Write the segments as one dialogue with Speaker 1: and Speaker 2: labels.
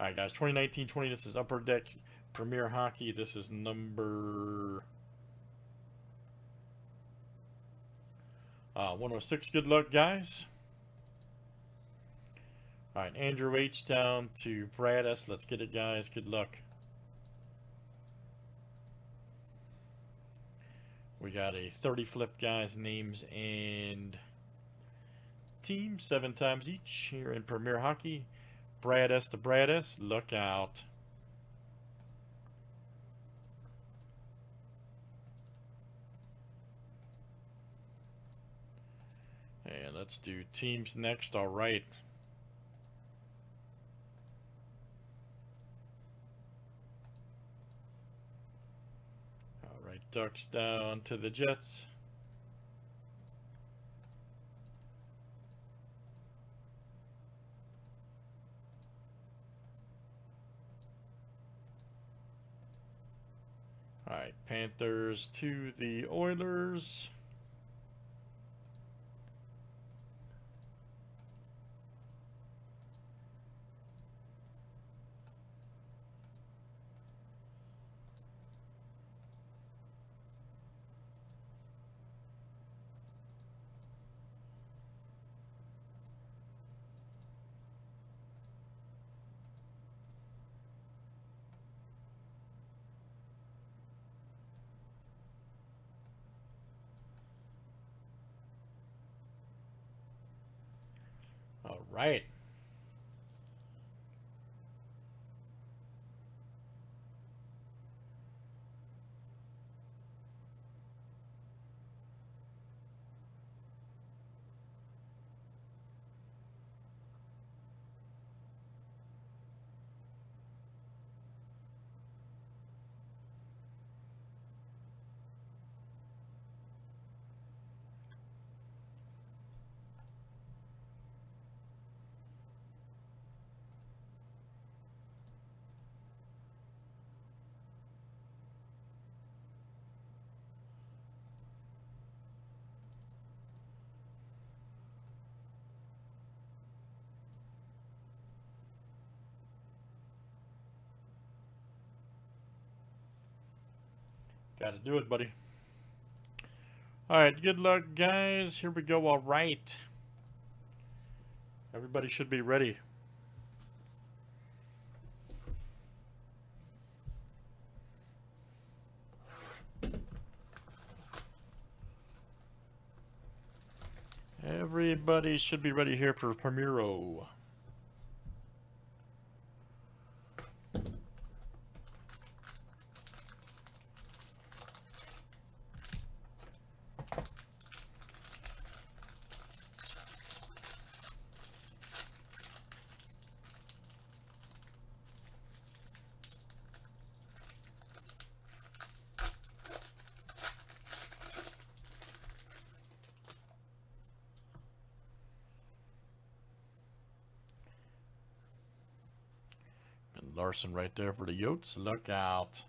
Speaker 1: All right, guys. 2019-20. This is Upper Deck Premier Hockey. This is number uh, 106. Good luck, guys. All right, Andrew H down to Brad S. Let's get it, guys. Good luck. We got a 30 flip, guys. Names and teams seven times each here in Premier Hockey. Brad S to Brad Look out. And let's do teams next. All right. All right, Ducks down to the Jets. All right, Panthers to the Oilers. All right. Got to do it, buddy. All right, good luck, guys. Here we go. All right. Everybody should be ready. Everybody should be ready here for Primero. Larson right there for the Yotes. Look out.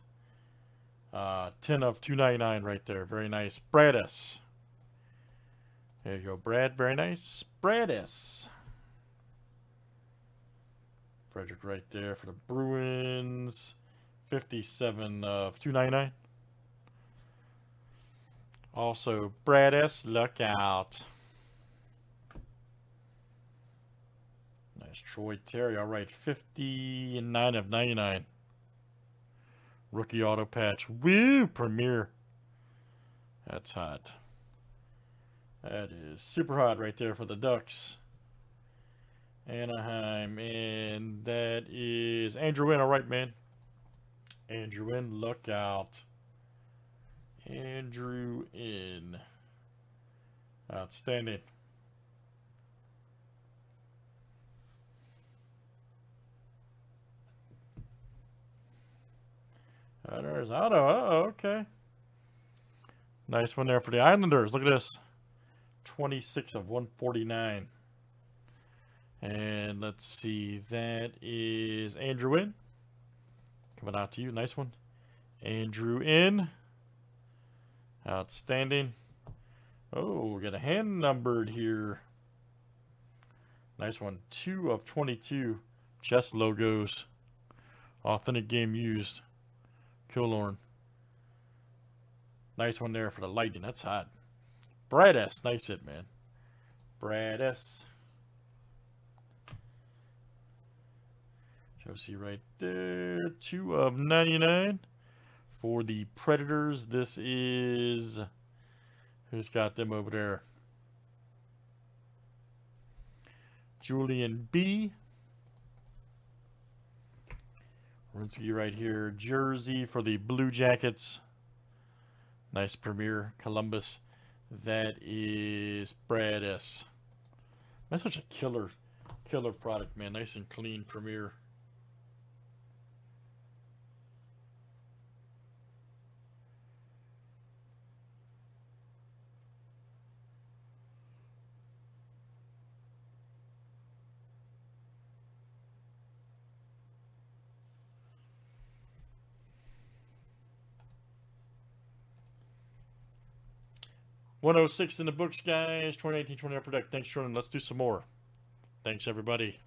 Speaker 1: Uh, 10 of 299 right there. Very nice. Brad S. There you go, Brad. Very nice. Bradis. Frederic right there for the Bruins. 57 of 299. Also, Brad S. Look out. Nice Troy Terry. All right, 59 of 99. Rookie auto patch. Woo! Premier. That's hot. That is super hot right there for the Ducks. Anaheim. And that is Andrew Wynn. All right, man. Andrew Wynn, look out. Andrew in. Outstanding. There's Otto. Oh, okay. Nice one there for the Islanders. Look at this. 26 of 149. And let's see. That is Andrew in. Coming out to you. Nice one. Andrew in. Outstanding. Oh, we got a hand numbered here. Nice one. 2 of 22. Chess logos. Authentic game used. Killorn. Nice one there for the Lightning. That's hot. Brad S. Nice hit, man. Brad S. Josi right there. Two of 99. For the Predators, this is... Who's got them over there? Julian B. Rinsky right here. Jersey for the Blue Jackets. Nice Premier, Columbus. That is Brad S. That's such a killer, killer product, man. Nice and clean Premier. 106 in the books, guys. 2018, 20 Upper Deck. Thanks, Jordan. Let's do some more. Thanks, everybody.